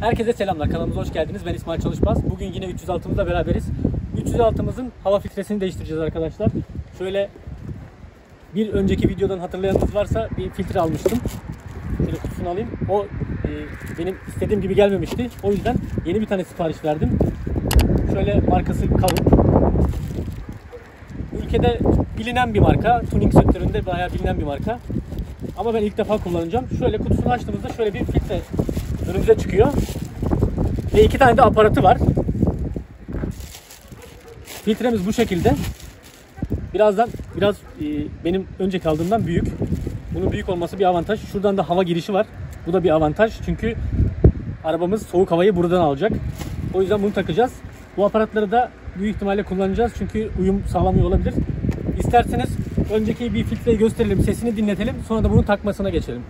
Herkese selamlar. Kanalımıza hoş geldiniz. Ben İsmail Çalışmaz. Bugün yine 306'mızla beraberiz. 306'mızın hava filtresini değiştireceğiz arkadaşlar. Şöyle bir önceki videodan hatırlayanınız varsa bir filtre almıştım. Şöyle kutusunu alayım. O e, benim istediğim gibi gelmemişti. O yüzden yeni bir tane sipariş verdim. Şöyle markası Kavuk. Ülkede bilinen bir marka. Tuning sektöründe bayağı bilinen bir marka. Ama ben ilk defa kullanacağım. Şöyle kutusunu açtığımızda şöyle bir filtre önümüze çıkıyor. Ve iki tane de aparatı var. Filtremiz bu şekilde. Birazdan biraz e, benim önceki aldığımdan büyük. Bunun büyük olması bir avantaj. Şuradan da hava girişi var. Bu da bir avantaj. Çünkü arabamız soğuk havayı buradan alacak. O yüzden bunu takacağız. Bu aparatları da büyük ihtimalle kullanacağız. Çünkü uyum sağlamıyor olabilir. İsterseniz önceki bir filtreyi gösterelim, sesini dinletelim. Sonra da bunun takmasına geçelim.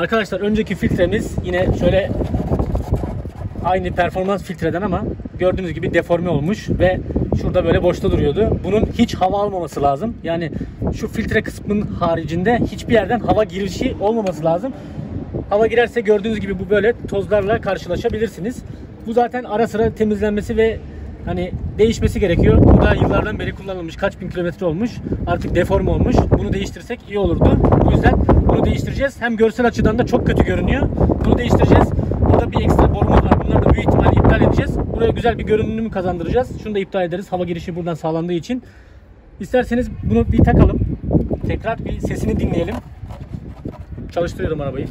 Arkadaşlar önceki filtremiz yine şöyle aynı performans filtreden ama gördüğünüz gibi deforme olmuş ve şurada böyle boşta duruyordu. Bunun hiç hava almaması lazım. Yani şu filtre kısmının haricinde hiçbir yerden hava girişi olmaması lazım. Hava girerse gördüğünüz gibi bu böyle tozlarla karşılaşabilirsiniz. Bu zaten ara sıra temizlenmesi ve hani değişmesi gerekiyor. Bu da yıllardan beri kullanılmış. Kaç bin kilometre olmuş. Artık deforme olmuş. Bunu değiştirsek iyi olurdu. Bu yüzden bunu değiştireceğiz. Hem görsel açıdan da çok kötü görünüyor. Bunu değiştireceğiz. Burada bir ekstra borumuz var. Bunları da büyük ihtimalle iptal edeceğiz. Buraya güzel bir görünümü kazandıracağız. Şunu da iptal ederiz. Hava girişi buradan sağlandığı için. İsterseniz bunu bir takalım. Tekrar bir sesini dinleyelim. Çalıştırıyorum arabayı.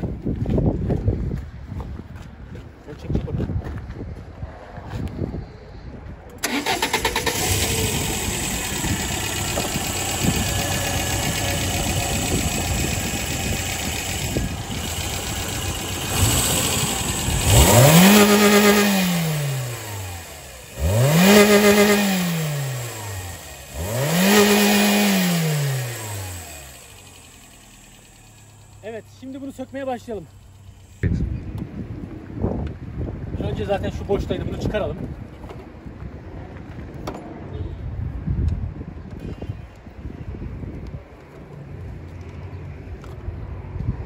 Sökmeye başlayalım. Önce zaten şu boştaydı, bunu çıkaralım.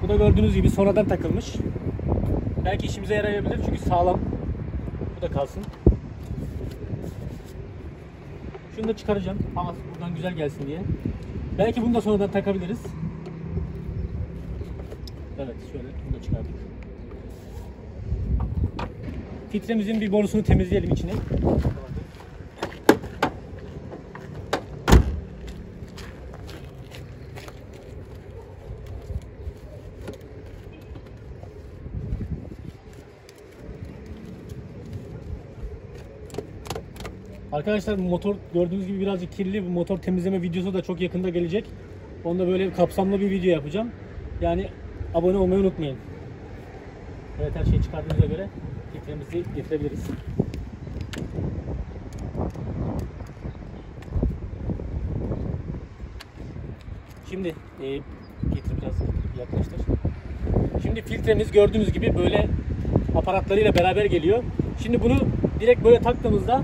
Bu da gördüğünüz gibi sonradan takılmış. Belki işimize yarayabilir çünkü sağlam. Bu da kalsın. Şunu da çıkaracağım. Hava buradan güzel gelsin diye. Belki bunu da sonradan takabiliriz. Evet şöyle bunu da çıkardık. Filtremizin bir borusunu temizleyelim içine. Arkadaşlar motor gördüğünüz gibi birazcık kirli. Bu motor temizleme videosu da çok yakında gelecek. Onda böyle kapsamlı bir video yapacağım. Yani abone olmayı unutmayın. Evet her şeyi çıkardığımıza göre filtremizi getirebiliriz. Şimdi e, getir biraz yaklaştır. Şimdi filtremiz gördüğünüz gibi böyle aparatlarıyla beraber geliyor. Şimdi bunu direkt böyle taktığımızda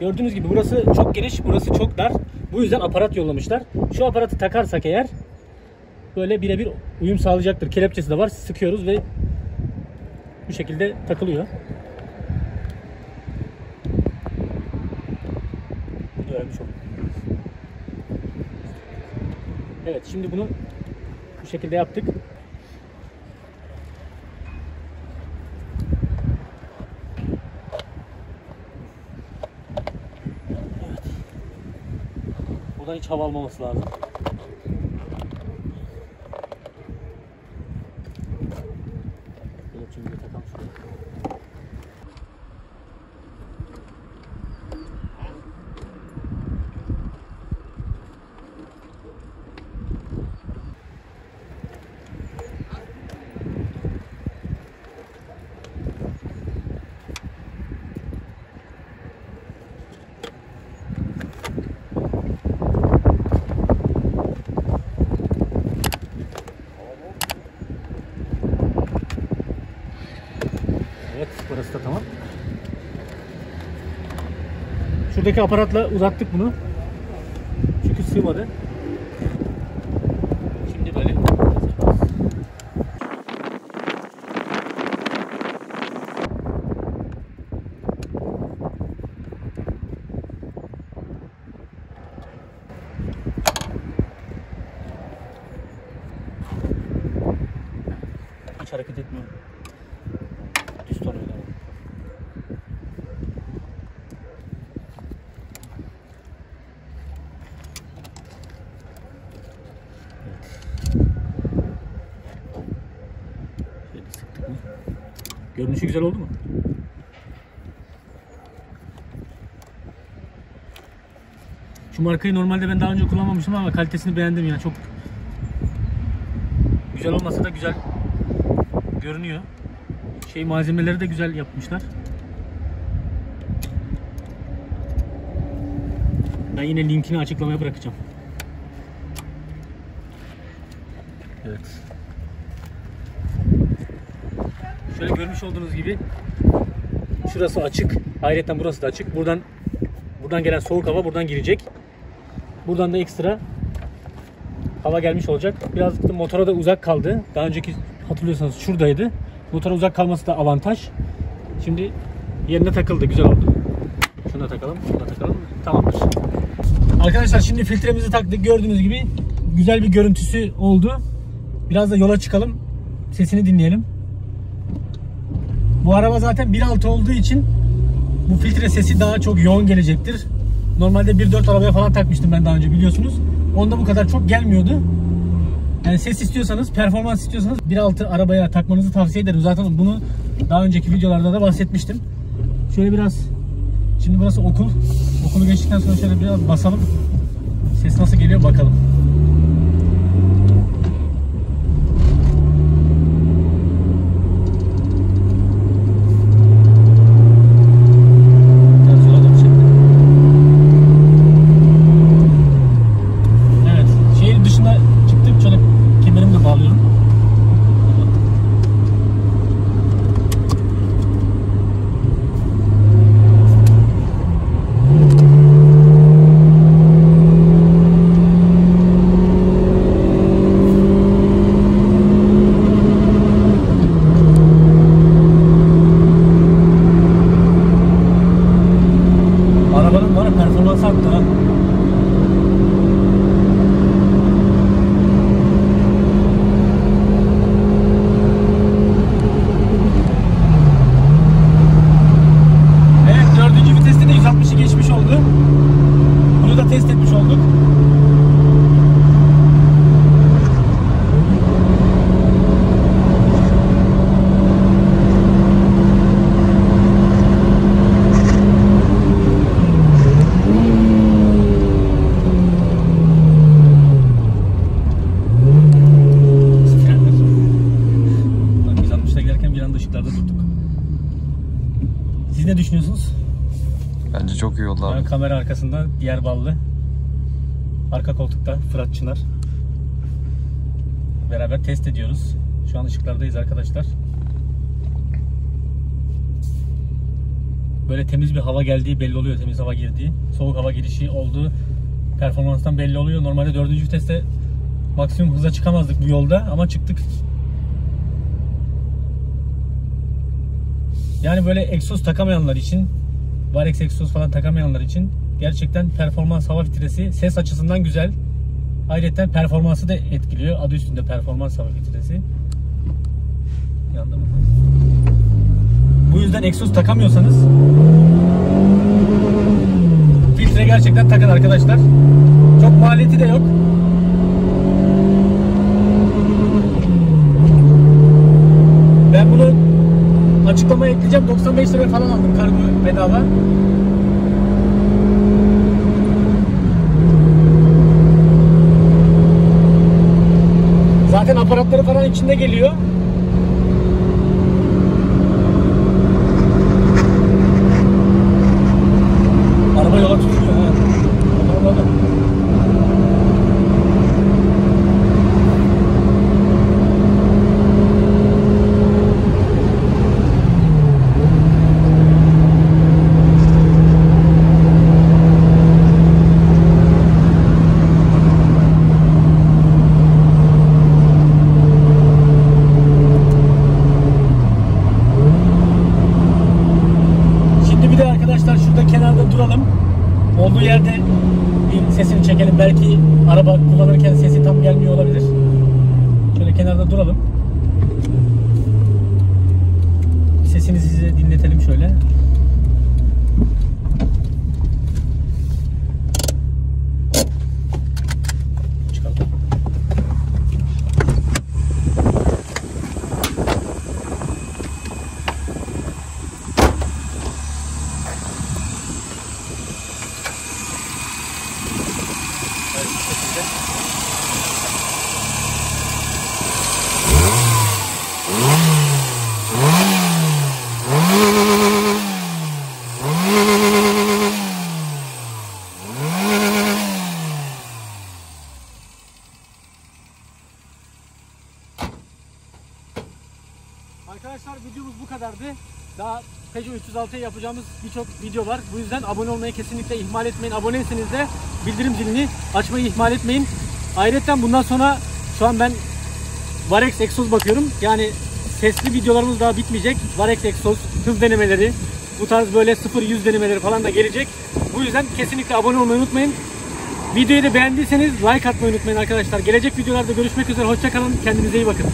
gördüğünüz gibi burası çok geniş, burası çok dar. Bu yüzden aparat yollamışlar. Şu aparatı takarsak eğer böyle birebir uyum sağlayacaktır. Kelepçesi de var. Sıkıyoruz ve bu şekilde takılıyor. Görmüş olduk. Evet şimdi bunu bu şekilde yaptık. Evet. Buradan hiç hava almaması lazım. Buradaki aparatla uzattık bunu. Çünkü sığmadı. Şimdi böyle. Hiç hareket etmiyor. Görünüşü güzel oldu mu? Şu markayı normalde ben daha önce kullanmamıştım ama kalitesini beğendim ya çok güzel olmasa da güzel görünüyor. Şey malzemeleri de güzel yapmışlar. Ben yine linkini açıklamaya bırakacağım. Evet. Şöyle görmüş olduğunuz gibi şurası açık. Ayrıca burası da açık. Buradan buradan gelen soğuk hava buradan girecek. Buradan da ekstra hava gelmiş olacak. Birazcık da motora da uzak kaldı. Daha önceki hatırlıyorsanız şuradaydı. Motora uzak kalması da avantaj. Şimdi yerine takıldı. Güzel oldu. Şunu da takalım. Şunu da takalım. Tamamdır. Arkadaşlar şimdi filtremizi taktık. Gördüğünüz gibi güzel bir görüntüsü oldu. Biraz da yola çıkalım. Sesini dinleyelim. Bu araba zaten 1.6 olduğu için bu filtre sesi daha çok yoğun gelecektir. Normalde 1.4 arabaya falan takmıştım ben daha önce biliyorsunuz. Onda bu kadar çok gelmiyordu. Yani ses istiyorsanız, performans istiyorsanız 1.6 arabaya takmanızı tavsiye ederim. Zaten bunu daha önceki videolarda da bahsetmiştim. Şöyle biraz şimdi burası okul. Okulu geçtikten sonra şöyle biraz basalım. Ses nasıl geliyor bakalım. Biraz yola doğru çektim. Evet. Şehir dışına çıktık. Şöyle kemerimi de bağlıyorum. Arabanın var ya performansı arttı ha. Evet dördüncü viteste de 160'ı geçmiş oldu. Bunu da test etmiş olduk. Frenler. Bak 160'da giderken bir anda ışıklarda durduk. Siz ne düşünüyorsunuz? Bence çok iyi oldu abi. Kamera arkasında diğer ballı. Arka koltukta Fırat Çınar. Beraber test ediyoruz. Şu an ışıklardayız arkadaşlar. Böyle temiz bir hava geldiği belli oluyor. Temiz hava girdiği. Soğuk hava girişi olduğu performanstan belli oluyor. Normalde dördüncü viteste maksimum hıza çıkamazdık bu yolda ama çıktık. Yani böyle egzoz takamayanlar için Varex egzoz falan takamayanlar için gerçekten performans hava filtresi ses açısından güzel. Ayrıca performansı da etkiliyor. Adı üstünde performans hava filtresi. Yandı mı? Bu yüzden egzoz takamıyorsanız filtre gerçekten takın arkadaşlar. Çok maliyeti de yok. Ben bunu açıklamaya ekleyeceğim. 95 liraya falan aldım kargo bedava. Zaten aparatları falan içinde geliyor. Araba yola tutuyor ha. Anladım. Şimdi bir de arkadaşlar şurada kenarda duralım. Olduğu yerde bir sesini çekelim. Belki araba kullanırken sesi tam gelmiyor olabilir. Şöyle kenarda duralım. şöyle. Çıkalım. Evet, bu şekilde. Arkadaşlar videomuz bu kadardı. Daha Peugeot 306'ya yapacağımız birçok video var. Bu yüzden abone olmayı kesinlikle ihmal etmeyin. Aboneyseniz de bildirim zilini açmayı ihmal etmeyin. Ayrıca bundan sonra şu an ben Varex egzoz bakıyorum. Yani sesli videolarımız daha bitmeyecek. Varex egzoz, hız denemeleri, bu tarz böyle 0-100 denemeleri falan da gelecek. Bu yüzden kesinlikle abone olmayı unutmayın. Videoyu da beğendiyseniz like atmayı unutmayın arkadaşlar. Gelecek videolarda görüşmek üzere. Hoşçakalın. Kendinize iyi bakın.